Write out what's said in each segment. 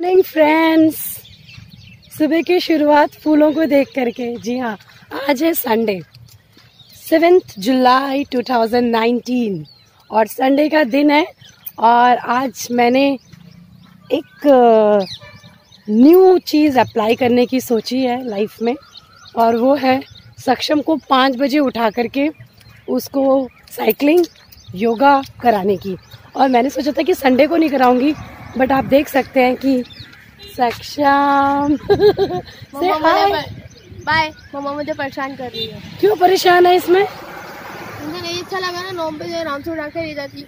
Morning friends सुबह की शुरुआत फूलों को देख करके। जी हाँ आज है संडे सेवेंथ जुलाई 2019 और संडे का दिन है, और आज मैंने एक न्यू चीज़ अप्लाई करने की सोची है लाइफ में, और वो है सक्षम को पाँच बजे उठा करके उसको साइकिलिंग योगा कराने की। और मैंने सोचा था कि संडे को नहीं कराऊँगी बट आप देख सकते हैं कि सक्षम। से हाय बाय मम्मा मुझे परेशान कर रही है। क्यों परेशान है इसमें? मुझे नहीं अच्छा लगा ना नौ बजे आराम से उठा कर ले जाती।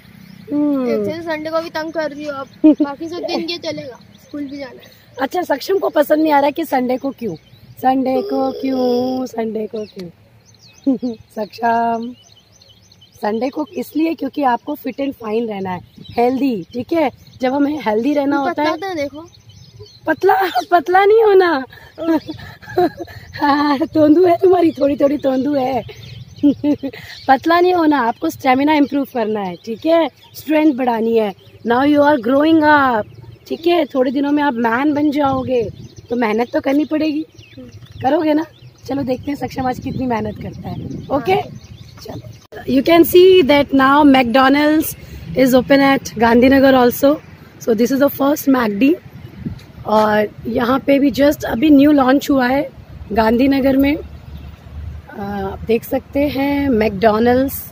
हम्म, संडे को भी तंग कर रही हो अब। बाकी सब दिन ये चलेगा। स्कूल भी जाना है। अच्छा सक्षम को पसंद नहीं आ रहा कि संडे को क्यों? संडे को क्यों? संडे को क्यों? सक्षम। संडे को इसलिए क्योंकि आपको फिट एंड फाइन रहना है। हेल्दी ठीक है? जब हमें हेल्दी रहना होता है देखो। पतला? पतला नहीं होना। हाँ तोंदू है तुम्हारी थोड़ी थोड़ी तोंदू है। पतला नहीं होना आपको स्टेमिना इम्प्रूव करना है ठीक है? स्ट्रेंथ बढ़ानी है। Now you are growing up ठीक है? थोड़े दिनों में आप मैन बन जाओगे तो मेहनत तो करनी पड़ेगी। करोगे ना? चलो देखते हैं सक्षम आज कितनी मेहनत करता है ओके? चलो। You can see that now McDonald's is open at Gandhinagar also so this is the first McD और यहाँ पे भी जस्ट अभी न्यू लॉन्च हुआ है गांधीनगर में। आप देख सकते हैं मैकडोनल्ड्स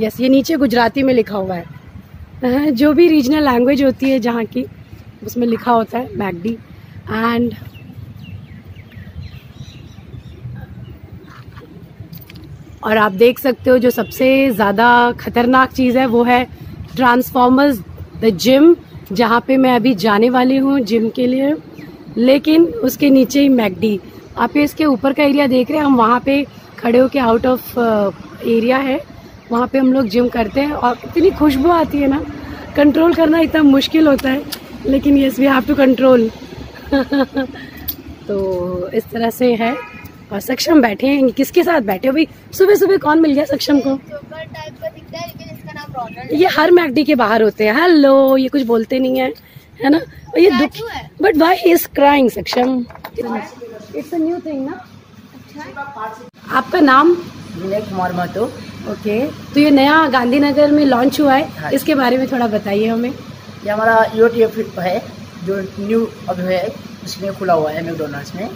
यस ये नीचे गुजराती में लिखा हुआ है। जो भी रीजनल लैंग्वेज होती है जहाँ की, उसमें लिखा होता है मैकडी एंड और आप देख सकते हो जो सबसे ज़्यादा खतरनाक चीज़ है वो है ट्रांसफॉर्मर्स द जिम जहाँ पे मैं अभी जाने वाली हूँ जिम के लिए। लेकिन उसके नीचे ही मैकडी। आप ये इसके ऊपर का एरिया देख रहे हैं, हम वहाँ पे खड़े होके आउट ऑफ़ एरिया है। वहाँ पे हम लोग जिम करते हैं और इतनी खुशबू आती है ना। कंट्रोल करना इतना मुश्किल होता है, लेकिन yes we have to control तो इस तरह से है। और सक्षम बैठे हैं किसके साथ बैठे हो? भाई सुबह सुबह कौन मिल गया सक्षम को? चोकर टाइप का दिखता है लेकिन इसका नाम रोनल्ड ये हर मैकडी के बाहर होते हैं। हेलो ये कुछ बोलते नहीं है है ना? और ये दुख but why is crying Saksham? It's new thing ना? आपका नाम? विनय कुमार महतो। ओके तो ये नया गांधीनगर में लॉन्च हुआ है। हाँ। इसके बारे में थोड़ा बताइए हमें। ये हमारा यूटीएफ है जो न्यू अब है उसमें खुला हुआ है मैकडोनल्ड्स में।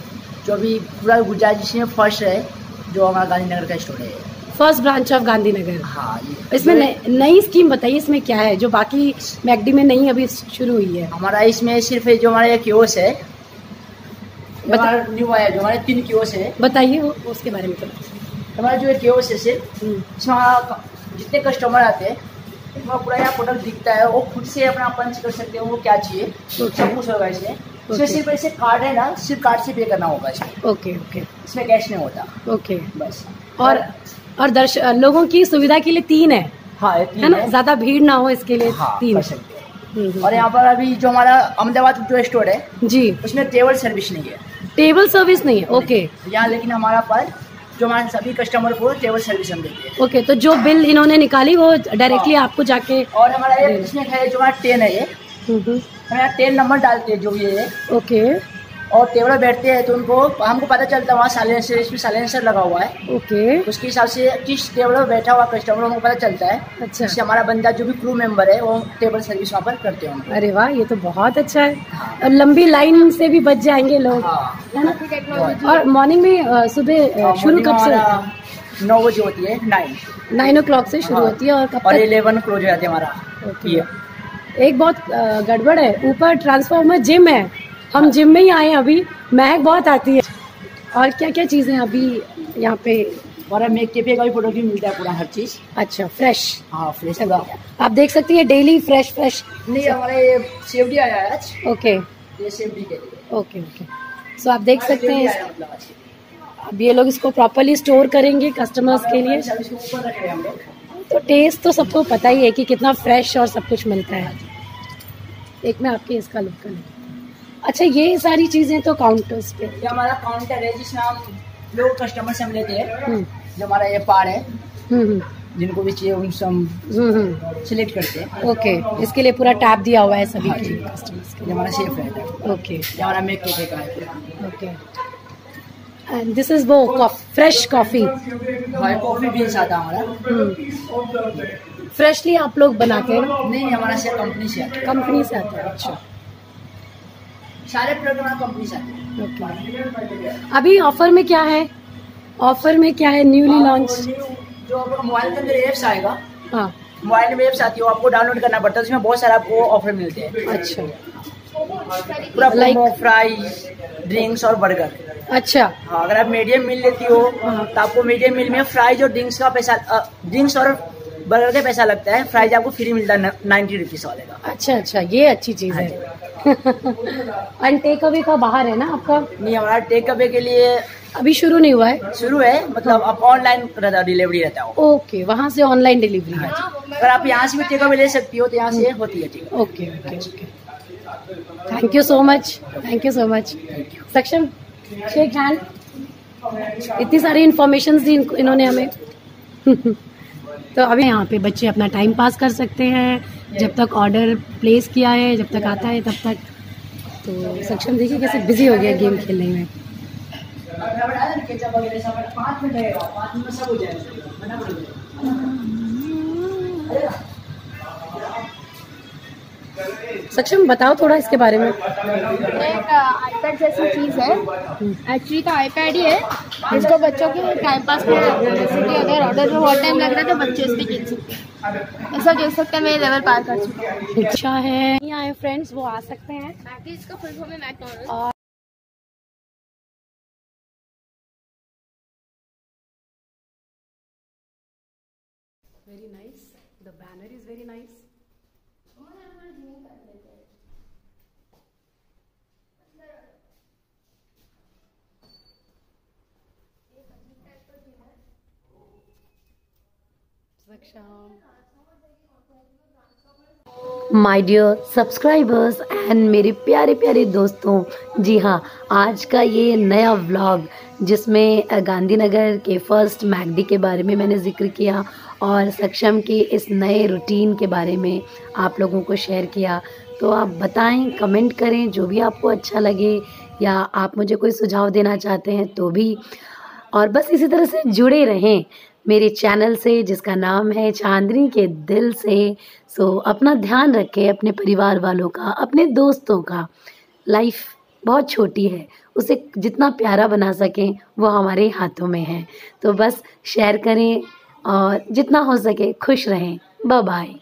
जो अभी पूरा गुजरात जिसमें फ़र्स्ट है जो हमारा गांधीनगर का स्टोर है। First branch of Gandhinagar. हाँ इसमें नई- स्कीम बताइए इसमें क्या है? जो बाकी मैकडी में नहीं अभी शुरू हुई है। हमारा इसमें सिर्फ़ जो हमारा ये क्योस है न्यू आया जो हमारे तीन क्योस है। बताइए वो उसके बारे में हमारा जो ये क्योस है सिर्फ़ हम्म, इसमें हमारा जितने कस्टमर आते हैं पूरा यहाँ प्रोडक्ट दिखता है वो खुद से अपना पंच कर सकते हैं वो क्या चाहिए. सब कुछ होगा इसमें। इसमें. सिर्फ़ ऐसे कार्ड है ना सिर्फ़ कार्ड से पे करना होगा इसमें। ओके ओके इसमें कैश नहीं होता। ओके बस। और और दर्श लोगों की सुविधा के लिए तीन है। हाँ तीन है ना? ज़्यादा भीड़ ना हो इसके लिए हाँ तीन। हैं। हम्म, हम्म, और यहाँ पर अभी जो हमारा अहमदाबाद जो स्टोर है जी। उसमें टेबल सर्विस नहीं है। टेबल सर्विस नहीं है ओके यहाँ लेकिन हमारा पर जो हमारे सभी कस्टमर को टेबल सर्विस हम देते हैं। ओके तो जो बिल इन्होंने निकाली वो डायरेक्टली आपको जाके और हमारा ये इसमें है जो हमारा टेन है ये। हम्म, हम्म, यहाँ टेन नंबर डालते हैं जो ये है। ओके। और टेबल बैठते हैं तो उनको हमको पता चलता है वहाँ साइलेंसर इसमें साइलेंसर लगा हुआ है। ओके। उसके हिसाब से किस टेबल पर बैठा हुआ कस्टमर हमको पता चलता है अच्छा। इससे हमारा बंदा जो भी क्रू मेंबर है वो टेबल सर्विस वहाँ पर करते हैं अरे वाह ये तो बहुत अच्छा है। और लंबी लाइन से भी बच जाएँगे लोग। हाँ। है ना और मॉर्निंग में सुबह शुरू कब से? नौ बजे होती है नाइन नाइन ओ क्लॉक से शुरू हाँ। होती है और कब और इलेवन क्लोज हो जाते हैं हमारा। एक बहुत गड़बड़ है। ऊपर ट्रांसफार्मर जिम है। हम जिम में ही आए हैं अभी। महक बहुत आती है। और क्या क्या चीज़ें अभी यहाँ पे? हमारा मेक कैफ़े का भी प्रोडक्ट भी मिलता है पूरा हर चीज़। अच्छा फ्रेश हाँ फ्रेश पूरा। आप देख सकती हैं डेली फ्रेश फ्रेश नहीं हमारा ये सेवडी आया है आज। ओके ये सेवडी के लिए। ओके ओके सो आप देख सकते हैं मतलब। अब ये लोग इसको प्रॉपरली स्टोर करेंगे कस्टमर्स के लिए। लोग। तो टेस्ट तो सबको पता ही है कि कितना फ्रेश और सब कुछ मिलता है। एक मैं आपके इसका लुक कर अच्छा ये सारी चीज़ें तो काउंटर्स पे। ये हमारा काउंटर है जिसमें हम लोग कस्टमर से हम लेते हैं। हम्म। जो हमारा ये पार है हम्म हम्म, जिनको भी चाहिए उनसे हम सिलेक्ट करते हैं। ओके इसके लिए पूरा टैप दिया हुआ है सभी हाँ के लिए कस्टमर्स के लिए। हमारा सेफ़ है। ओके हमारा मेक कैफ़े का है। ओके एंड दिस इज़ वो फ्रेश कॉफ़ी कॉफ़ी बीन्स आता हमारा फ्रेशली आप लोग बनाते हैं? नहीं नहीं हमारा से कंपनी से आता है। कंपनी से आता है अच्छा। सारे हमारा कंपनी से आते हैं। अभी ऑफ़र में क्या है? ऑफ़र में क्या है? न्यूली लॉन्च जो आपका मोबाइल के अंदर एप्स आएगा हाँ। मोबाइल में एप्स आती है आपको डाउनलोड करना पड़ता है उसमें बहुत सारे आपको ऑफ़र मिलते हैं। अच्छा। पूरा like, फ्राइज ड्रिंक्स और बर्गर अच्छा। हाँ अगर आप मीडियम मील लेती हो तो आपको मीडियम मील में फ्राइज और ड्रिंक्स का पैसा ड्रिंक्स और बर्गर का पैसा लगता है। फ्राइज आपको फ्री मिलता है नाइन्टी रुपीज़ वाले का। अच्छा अच्छा ये अच्छी चीज़ है। एंड टेक अवे का बाहर है ना आपका? नहीं हमारा टेक अवे के लिए अभी शुरू नहीं हुआ है? शुरू है मतलब आप ऑनलाइन डिलीवरी रहता है ओके वहाँ से ऑनलाइन डिलीवरी है हाँ। अगर आप यहाँ से भी टेक अवे ले सकती हो तो यहाँ से होती है okay okay okay thank you so much thank you so much Saksham shake hand इतनी सारी इंफॉर्मेशन दी इन्होंने हमें। तो अभी यहाँ पे बच्चे अपना टाइम पास कर सकते हैं। जब तक ऑर्डर प्लेस किया है, जब तक आता है, तब तक। तो सक्षम देखिए कैसे बिज़ी हो गया गेम खेलने में। मिनट सक्षम बताओ थोड़ा इसके बारे में। एक आईपैड जैसी चीज़ है। एक्चुअली तो आईपैड ही है। इसको बच्चों के टाइम पास में जैसे कि अगर ऑर्डर में बहुत टाइम लग रहा है तो बच्चे इस पे खेल सकते हैं ऐसा खेल सकते हैं मैं लेवल पार कर चुका हूँ। अच्छा है। यहाँ आए फ्रेंड्स वो आ सकते हैं। बाकी इसका फुल फॉर्म है मैकडॉनल्ड्स और very nice. The banner is very nice. My dear subscribers and मेरे प्यारे प्यारे दोस्तों, जी हाँ आज का ये नया व्लॉग जिसमें गांधीनगर के फ़र्स्ट मैगडी के बारे में मैंने ज़िक्र किया और सक्षम के इस नए रूटीन के बारे में आप लोगों को शेयर किया। तो आप बताएँ कमेंट करें, जो भी आपको अच्छा लगे या आप मुझे कोई सुझाव देना चाहते हैं तो भी। और बस इसी तरह से जुड़े रहें मेरे चैनल से, जिसका नाम है चांदनी के दिल से। सो अपना ध्यान रखें अपने परिवार वालों का, अपने दोस्तों का। लाइफ बहुत छोटी है, उसे जितना प्यारा बना सकें, वो हमारे हाथों में है। तो बस शेयर करें और जितना हो सके खुश रहें। बाय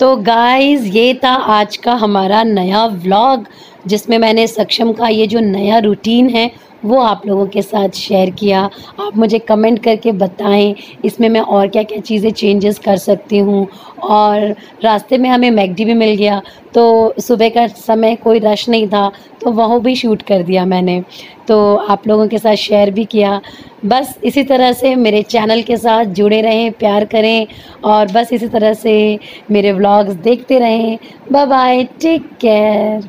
तो गाइस ये था आज का हमारा नया व्लॉग जिसमें मैंने सक्षम का ये जो नया रूटीन है वो आप लोगों के साथ शेयर किया। आप मुझे कमेंट करके बताएँ, इसमें मैं और क्या क्या चीज़ें चेंजेस कर सकती हूँ। और रास्ते में हमें मैगडी भी मिल गया तो सुबह का समय कोई रश नहीं था तो वह भी शूट कर दिया मैंने। तो आप लोगों के साथ शेयर भी किया। बस इसी तरह से मेरे चैनल के साथ जुड़े रहें, प्यार करें और बस इसी तरह से मेरे व्लॉग्स देखते रहें। Bye bye take care